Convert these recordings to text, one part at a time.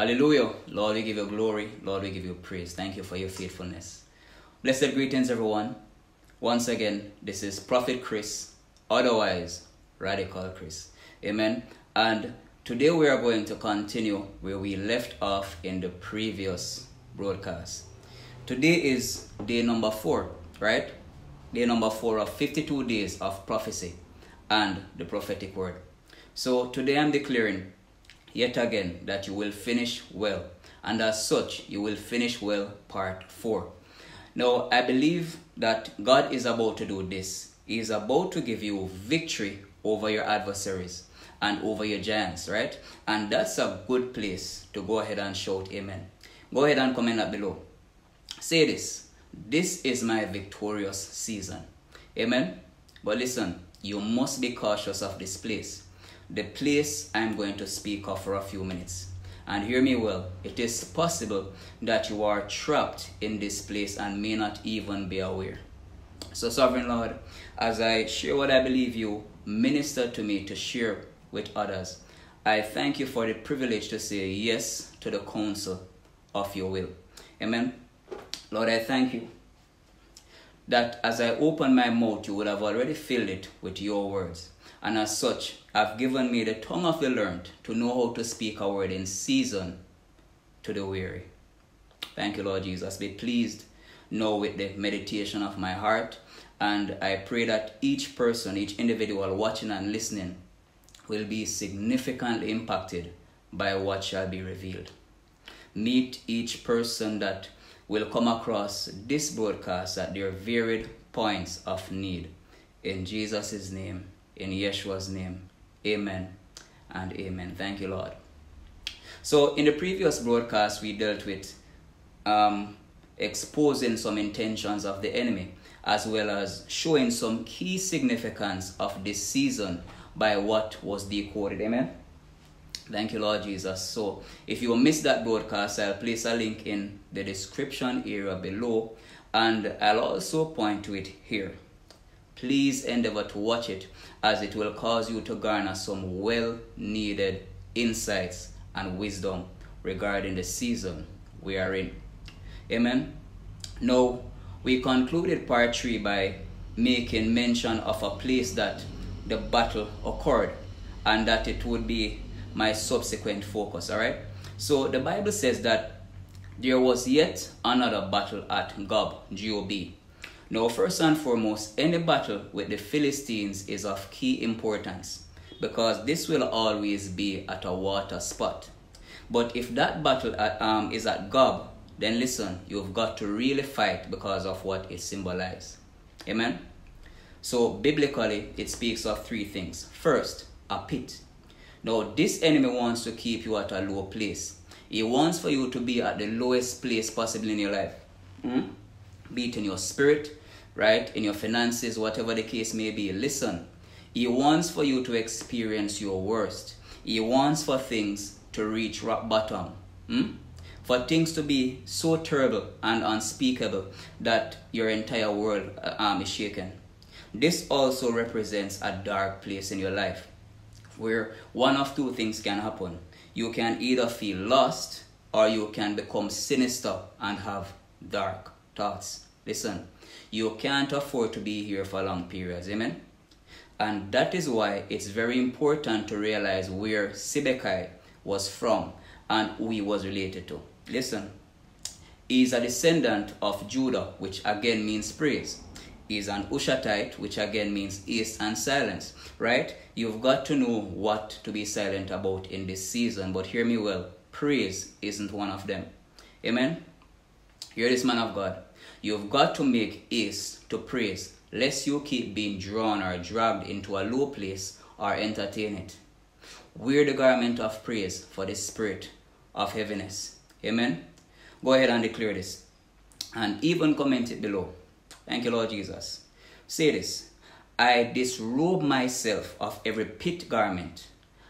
Hallelujah. Lord, we give you glory. Lord, we give you praise. Thank you for your faithfulness. Blessed greetings, everyone. Once again, this is Prophet Chris, otherwise Radical Chris. Amen. And today we are going to continue where we left off in the previous broadcast. Today is day number four, right? Day number four of 52 days of prophecy and the prophetic word. So today I'm declaring yet again that you will finish well, and as such, you will finish well part 4. Now, I believe that God is about to do this. He is about to give you victory over your adversaries and over your giants, right? And that's a good place to go ahead and shout amen. Go ahead and comment that below. Say this This is my victorious season. Amen. But listen, you must be cautious of this place the place I'm going to speak of for a few minutes. And hear me well, it is possible that you are trapped in this place and may not even be aware. So, Sovereign Lord, as I share what I believe you minister to me to share with others, I thank you for the privilege to say yes to the counsel of your will. Amen. Lord, I thank you that as I open my mouth, you would have already filled it with your words. And as such, have given me the tongue of the learned to know how to speak a word in season to the weary. Thank you, Lord Jesus. Be pleased now with the meditation of my heart. And I pray that each person, each individual watching and listening will be significantly impacted by what shall be revealed. Meet each person that will come across this broadcast at their varied points of need. In Jesus' name, in Yeshua's name, amen and amen. Thank you, Lord. So, in the previous broadcast, we dealt with um, exposing some intentions of the enemy as well as showing some key significance of this season by what was decoded. Amen. Thank you, Lord Jesus. So, if you missed that broadcast, I'll place a link in the description area below and I'll also point to it here. Please endeavor to watch it as it will cause you to garner some well needed insights and wisdom regarding the season we are in. Amen. Now, we concluded part 3 by making mention of a place that the battle occurred and that it would be my subsequent focus. All right. So the Bible says that there was yet another battle at Gob, G-O-B. Now, first and foremost, any battle with the Philistines is of key importance because this will always be at a water spot. But if that battle at, um, is at Gob, then listen, you've got to really fight because of what it symbolizes. Amen? So, biblically, it speaks of three things. First, a pit. Now, this enemy wants to keep you at a low place. He wants for you to be at the lowest place possible in your life. Mm? Be it in your spirit, right? In your finances, whatever the case may be. Listen, he wants for you to experience your worst. He wants for things to reach rock bottom. Mm? For things to be so terrible and unspeakable that your entire world um, is shaken. This also represents a dark place in your life where one of two things can happen. You can either feel lost or you can become sinister and have dark thoughts. Listen, you can't afford to be here for long periods, amen? And that is why it's very important to realize where Sibbecai was from and who he was related to. Listen, he is a descendant of Judah, which again means praise He is an Hushathite, which again means east and silence, right? You've got to know what to be silent about in this season, but hear me well, praise isn't one of them. Amen? Hear this, man of God. You've got to make haste to praise, lest you keep being drawn or dragged into a low place or entertain it. Wear the garment of praise for the spirit of heaviness. Amen? Go ahead and declare this. And even comment it below. Thank you, Lord Jesus. Say this I disrobe myself of every pit garment,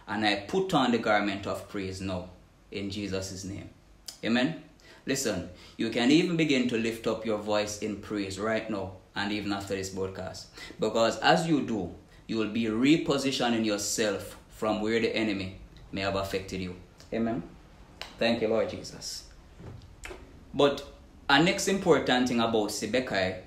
and I put on the garment of praise now, in Jesus' name. Amen. Listen, you can even begin to lift up your voice in praise right now and even after this broadcast. Because as you do, you will be repositioning yourself from where the enemy may have affected you. Amen. Thank you, Lord Jesus. But a next important thing about Sibbecai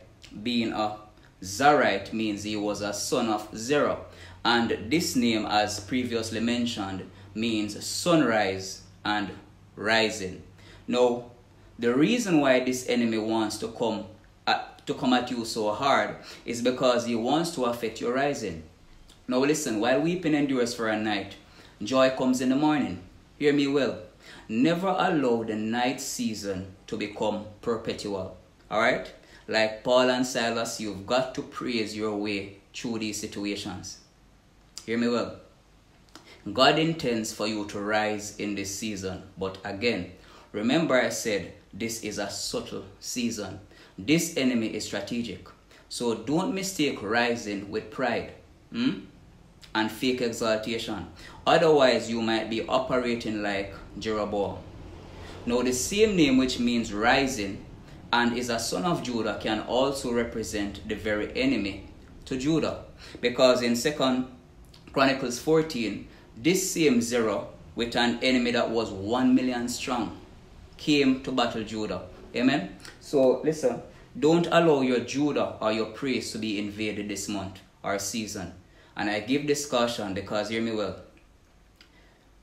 being a Zarite means he was a son of Zerah. And this name, as previously mentioned, means sunrise and rising. Now, the reason why this enemy wants to come at, to come at you so hard is because he wants to affect your rising. Now listen, while weeping endures for a night, joy comes in the morning. Hear me well. Never allow the night season to become perpetual. Alright? Like Paul and Silas, you've got to praise your way through these situations. Hear me well. God intends for you to rise in this season, but again, remember I said this is a subtle season. This enemy is strategic. So don't mistake rising with pride hmm? and fake exaltation. Otherwise, you might be operating like Jeroboam. Now, the same name which means rising and is a son of Judah can also represent the very enemy to Judah. Because in 2 Chronicles 14, this same Zerah with an enemy that was 1 million strong came to battle Judah. Amen. So listen, don't allow your Judah or your praise to be invaded this month or season. And I give this caution because hear me well.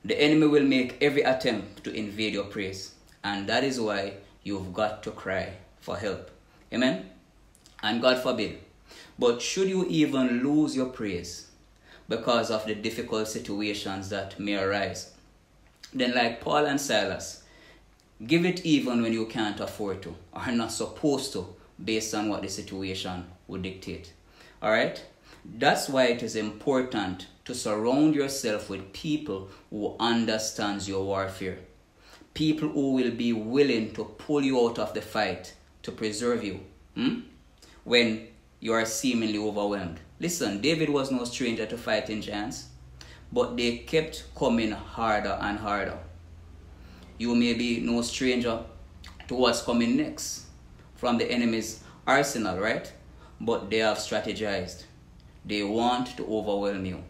The enemy will make every attempt to invade your praise. And that is why you've got to cry for help. Amen. And God forbid. But should you even lose your praise because of the difficult situations that may arise, then like Paul and Silas, give it even when you can't afford to or not supposed to based on what the situation would dictate. All right? That's why it is important to surround yourself with people who understands your warfare. People who will be willing to pull you out of the fight to preserve you hmm? when you are seemingly overwhelmed. Listen, David was no stranger to fighting giants, but they kept coming harder and harder. You may be no stranger to what's coming next from the enemy's arsenal, right? But they have strategized. They want to overwhelm you.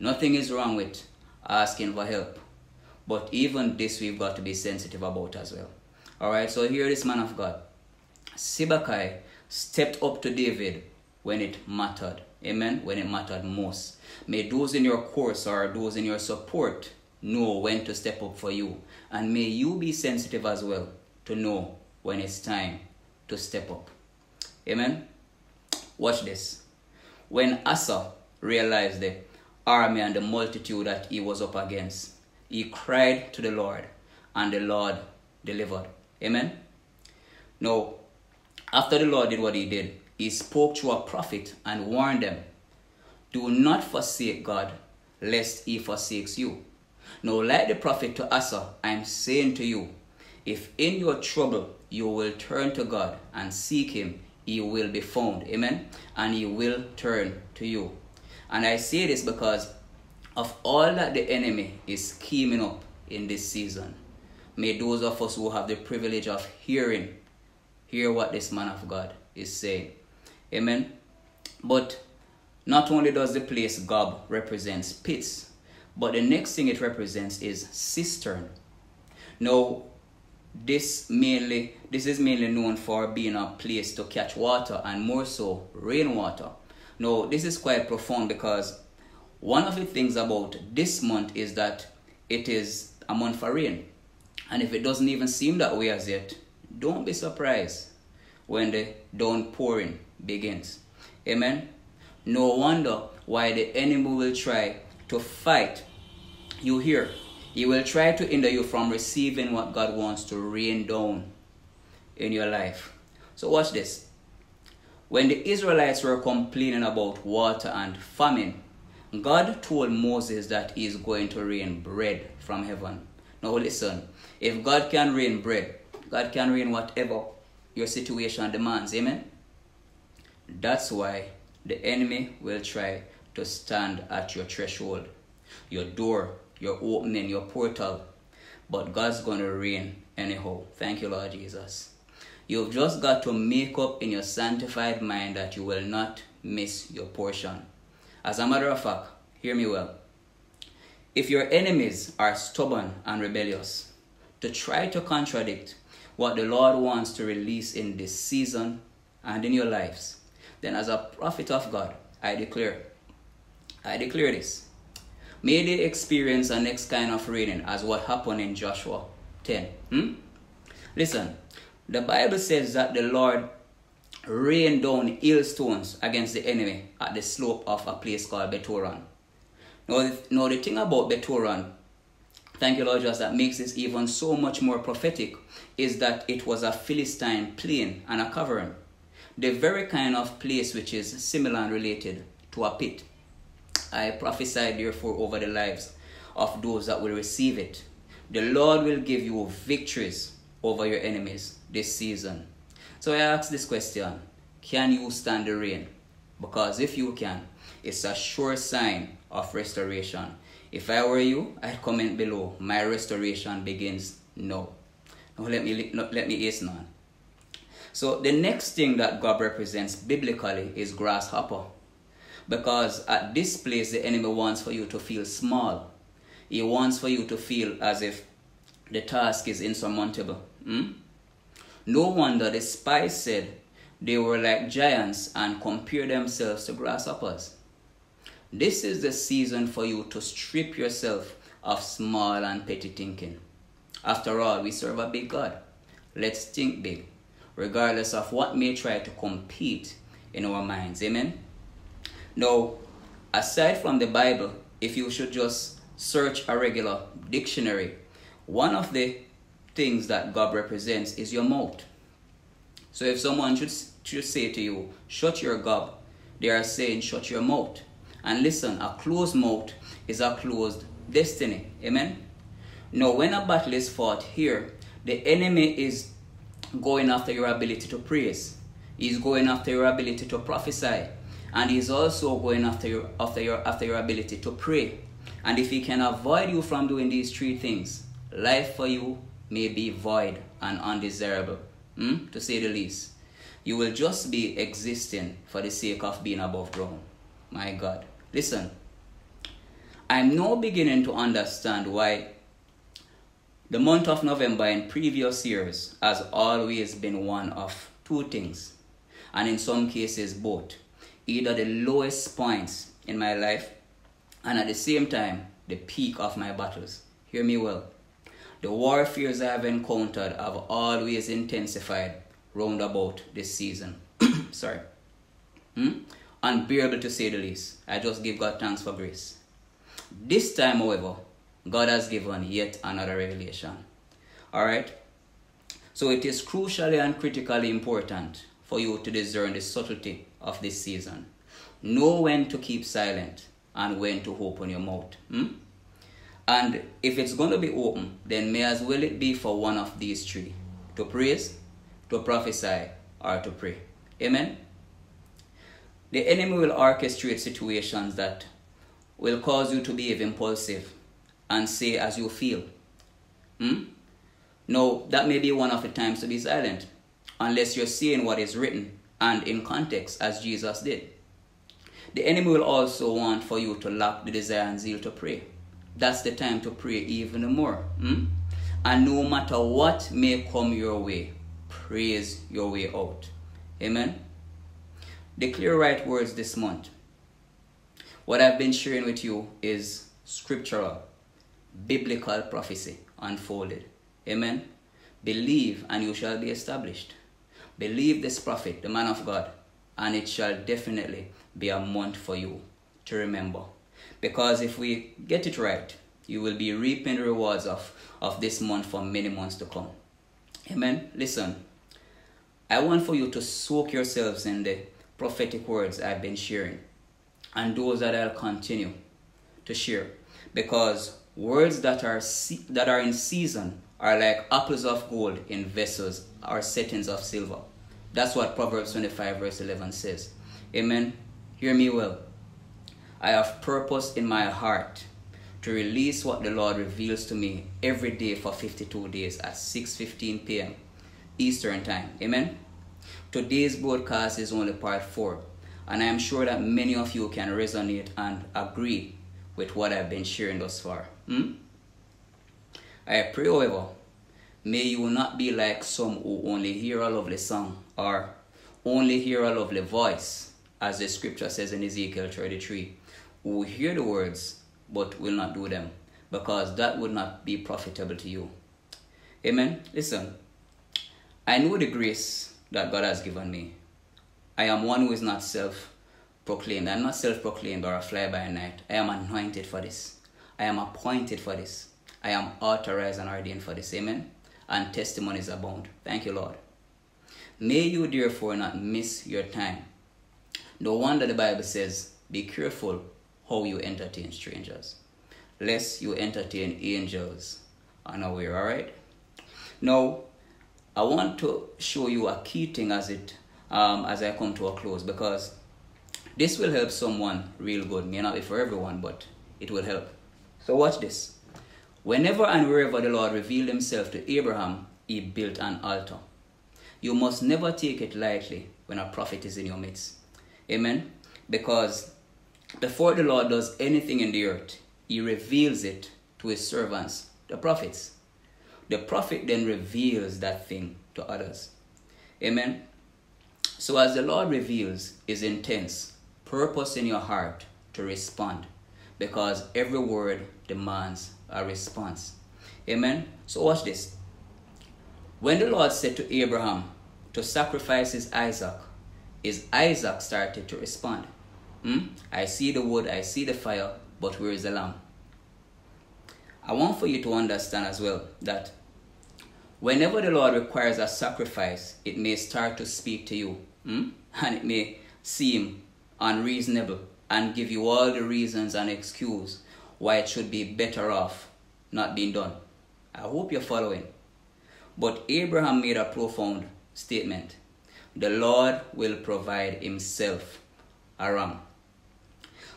Nothing is wrong with asking for help. But even this we've got to be sensitive about as well. Alright, so here this man of God. Sibbecai stepped up to David when it mattered. Amen. When it mattered most. May those in your course or those in your support know when to step up for you. And may you be sensitive as well to know when it's time to step up. Amen. Watch this. When Asa realized the army and the multitude that he was up against, he cried to the Lord, and the Lord delivered. Amen. Now, after the Lord did what he did, he spoke to a prophet and warned them, Do not forsake God, lest he forsakes you. Now, like the prophet to Asa, I am saying to you, if in your trouble you will turn to God and seek him, he will be found. Amen. And he will turn to you. And I say this because of all that the enemy is scheming up in this season. May those of us who have the privilege of hearing hear what this man of God is saying. Amen. But not only does the place Gob represents pits, but the next thing it represents is cistern. Now, this mainly this is mainly known for being a place to catch water and more so rainwater. Now, this is quite profound because one of the things about this month is that it is a month for rain. And if it doesn't even seem that way as yet, don't be surprised when the downpouring begins. Amen. No wonder why the enemy will try to fight you here. He will try to hinder you from receiving what God wants to rain down in your life. So, watch this. When the Israelites were complaining about water and famine, God told Moses that He is going to rain bread from heaven. Now, listen if God can rain bread, God can rain whatever your situation demands. Amen. That's why the enemy will try to stand at your threshold, your door, your opening, your portal. But God's going to rain anyhow. Thank you, Lord Jesus. You've just got to make up in your sanctified mind that you will not miss your portion. As a matter of fact, hear me well. If your enemies are stubborn and rebellious, to try to contradict what the Lord wants to release in this season and in your lives, then as a prophet of God, I declare, I declare this. May they experience the next kind of raining as what happened in Joshua 10. Hmm? Listen, the Bible says that the Lord rained down hailstones against the enemy at the slope of a place called Beth-horon. Now, now the thing about Beth-horon, thank you Lord Jesus, that makes this even so much more prophetic is that it was a Philistine plain and a cavern. The very kind of place which is similar and related to a pit. I prophesy therefore over the lives of those that will receive it. The Lord will give you victories over your enemies this season. So I ask this question Can you stand the rain? Because if you can, it's a sure sign of restoration. If I were you, I'd comment below. My restoration begins now. Now let me let me hasten on. So the next thing that Gob represents biblically is grasshopper. Because at this place, the enemy wants for you to feel small. He wants for you to feel as if the task is insurmountable. Hmm? No wonder the spies said they were like giants and compared themselves to grasshoppers. This is the season for you to strip yourself of small and petty thinking. After all, we serve a big God. Let's think big, regardless of what may try to compete in our minds. Amen. Now, aside from the Bible, if you should just search a regular dictionary, one of the things that Gob represents is your mouth. So if someone should, should say to you, shut your gob, they are saying, shut your mouth. And listen, a closed mouth is a closed destiny. Amen? Now, when a battle is fought here, the enemy is going after your ability to praise. He's going after your ability to prophesy and he's also going after your after your after your ability to pray. And if he can avoid you from doing these three things life for you may be void and undesirable. Hmm? to say the least. You will just be existing for the sake of being above ground. My god. Listen. I'm now beginning to understand why the month of november in previous years has always been one of two things and in some cases both either the lowest points in my life and at the same time the peak of my battles. Hear me well. The warfares I have encountered have always intensified round about this season. Sorry. Hmm? Unbearable to say the least. I just give God thanks for grace. This time, however, God has given yet another revelation. Alright? So it is crucially and critically important for you to discern the subtlety of this season. Know when to keep silent and when to open your mouth. Hmm? And if it's going to be open, then may as well it be for one of these three to praise, to prophesy, or to pray. Amen? The enemy will orchestrate situations that will cause you to behave impulsive and say as you feel. Hmm? No, that may be one of the times to be silent unless you're seeing what is written and in context as Jesus did. The enemy will also want for you to lack the desire and zeal to pray. That's the time to pray even more. Hmm? And no matter what may come your way, praise your way out. Amen. Declare right words this month. What I've been sharing with you is scriptural, biblical prophecy unfolded. Amen. Believe and you shall be established. Believe this prophet, the man of God, and it shall definitely be a month for you to remember. Because if we get it right, you will be reaping the rewards of, of this month for many months to come. Amen. Listen, I want for you to soak yourselves in the prophetic words I've been sharing and those that I'll continue to share. Because words that are that are in season are like apples of gold in vessels or settings of silver. That's what Proverbs 25, verse 11 says. Amen. Hear me well. I have purpose in my heart to release what the Lord reveals to me every day for 52 days at 6:15 p.m. Eastern Time. Amen. Today's broadcast is only part 4, and I am sure that many of you can resonate and agree with what I've been sharing thus far. Hmm? I pray, however, May you not be like some who only hear a lovely song or only hear a lovely voice, as the scripture says in Ezekiel 33, who hear the words but will not do them, because that would not be profitable to you. Amen. Listen, I know the grace that God has given me. I am one who is not self proclaimed. I'm not self proclaimed or a fly by night. I am anointed for this. I am appointed for this. I am authorized and ordained for this. Amen. And testimonies abound. Thank you, Lord. May you therefore not miss your time. No wonder the Bible says, Be careful how you entertain strangers, lest you entertain angels unaware. All right. Now, I want to show you a key thing as it um, as I come to a close because this will help someone real good. May not be for everyone, but it will help. So watch this. Whenever and wherever the Lord revealed himself to Abraham, he built an altar. You must never take it lightly when a prophet is in your midst. Amen. Because before the Lord does anything in the earth, he reveals it to his servants, the prophets. The prophet then reveals that thing to others. Amen. So, as the Lord reveals his intense purpose in your heart to respond, because every word demands a response. Amen. So, watch this. When the Lord said to Abraham to sacrifice his Isaac, his Isaac started to respond. Hmm? I see the wood, I see the fire, but where is the lamb? I want for you to understand as well that Whenever the Lord requires a sacrifice, it may start to speak to you, hmm? and it may seem unreasonable and give you all the reasons and excuse why it should be better off not being done. I hope you're following. But Abraham made a profound statement. The Lord will provide himself a ram.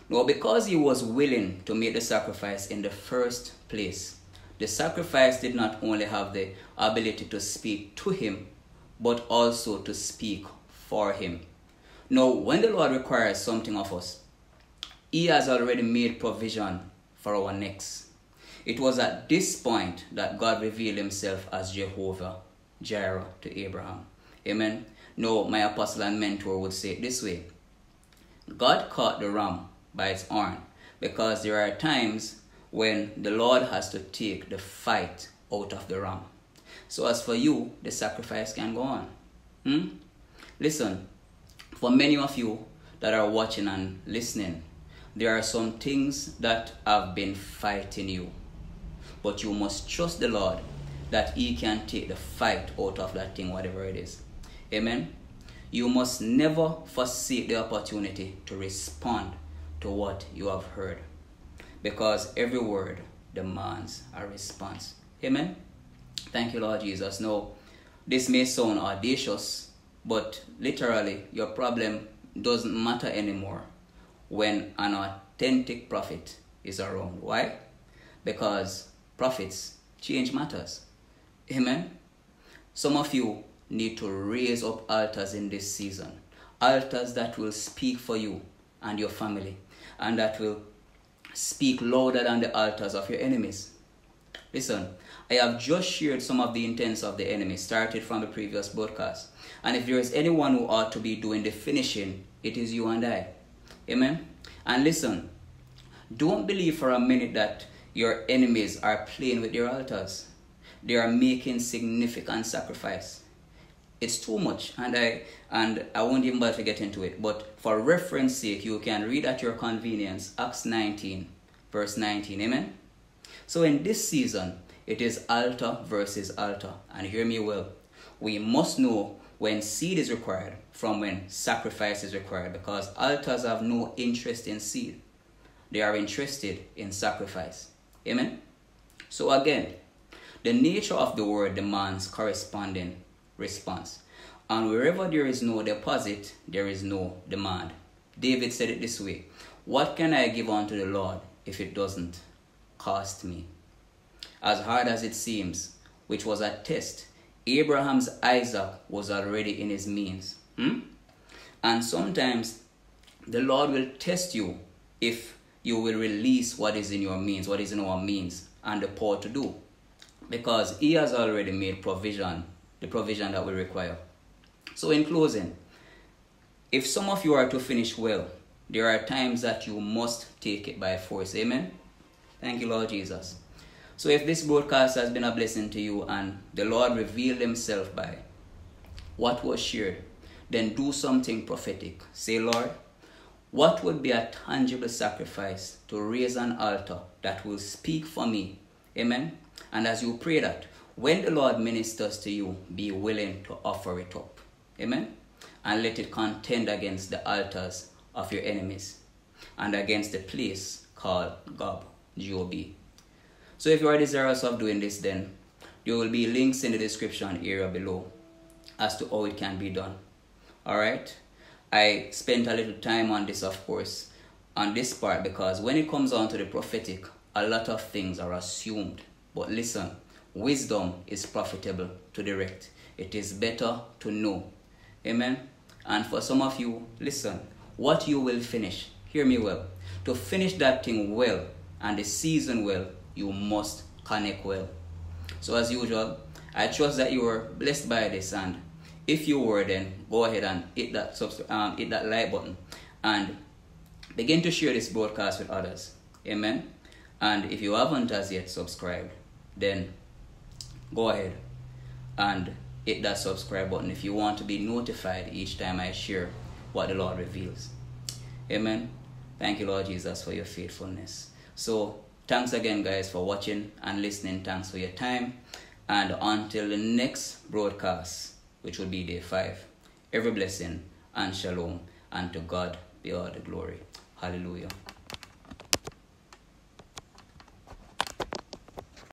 Now, because he was willing to make the sacrifice in the first place, the sacrifice did not only have the ability to speak to him, but also to speak for him. Now, when the Lord requires something of us, He has already made provision for our next. It was at this point that God revealed Himself as Jehovah Jireh to Abraham. Amen. No, my apostle and mentor would say it this way God caught the ram by its horn because there are times when the Lord has to take the fight out of the ram. So as for you, the sacrifice can go on. Hmm? Listen, for many of you that are watching and listening, there are some things that have been fighting you. But you must trust the Lord that He can take the fight out of that thing, whatever it is. Amen. You must never forsake the opportunity to respond to what you have heard because every word demands a response. Amen. Thank you, Lord Jesus. No, this may sound audacious, but literally, your problem doesn't matter anymore when an authentic prophet is around. Why? Because prophets change matters. Amen. Some of you need to raise up altars in this season. Altars that will speak for you and your family and that will speak louder than the altars of your enemies. Listen, I have just shared some of the intents of the enemy, started from the previous broadcast. And if there is anyone who ought to be doing the finishing, it is you and I. Amen? And listen, don't believe for a minute that your enemies are playing with your altars. They are making significant sacrifice. It's too much, and I and I won't even bother to get into it. But for reference sake, you can read at your convenience Acts 19, verse 19. Amen. So in this season, it is altar versus altar. And hear me well. We must know when seed is required from when sacrifice is required because altars have no interest in seed. They are interested in sacrifice. Amen. So again, the nature of the word demands corresponding response. And wherever there is no deposit, there is no demand. David said it this way What can I give unto the Lord if it doesn't cost me? As hard as it seems, which was a test, Abraham's Isaac was already in his means. Hmm? And sometimes the Lord will test you if you will release what is in your means, what is in our means, and the power to do. because He has already made provision, the provision that we require. So, in closing, if some of you are to finish well, there are times that you must take it by force. Amen. Thank you, Lord Jesus. So, if this broadcast has been a blessing to you and the Lord revealed Himself by what was shared, then do something prophetic. Say, Lord, what would be a tangible sacrifice to raise an altar that will speak for me? Amen. And as you pray that, when the Lord ministers to you, be willing to offer it up. Amen. And let it contend against the altars of your enemies and against the place called Gob, G-O-B. So if you are desirous of doing this, then there will be links in the description area below as to how it can be done. Alright? I spent a little time on this, of course, on this part because when it comes on to the prophetic, a lot of things are assumed. But listen, wisdom is profitable to direct. It is better to know. Amen? And for some of you, listen, what you will finish, hear me well. To finish that thing well and the season well, you must connect well. So as usual, I trust that you were blessed by this and if you were then go ahead and hit that um, hit that like button and begin to share this broadcast with others. Amen. And if you haven't as yet subscribed, then go ahead and hit that subscribe button if you want to be notified each time I share what the Lord reveals. Amen. Thank you, Lord Jesus, for your faithfulness. So Thanks again, guys, for watching and listening. Thanks for your time. And until the next broadcast, which will be day five, every blessing and shalom, and to God be all the glory. Hallelujah.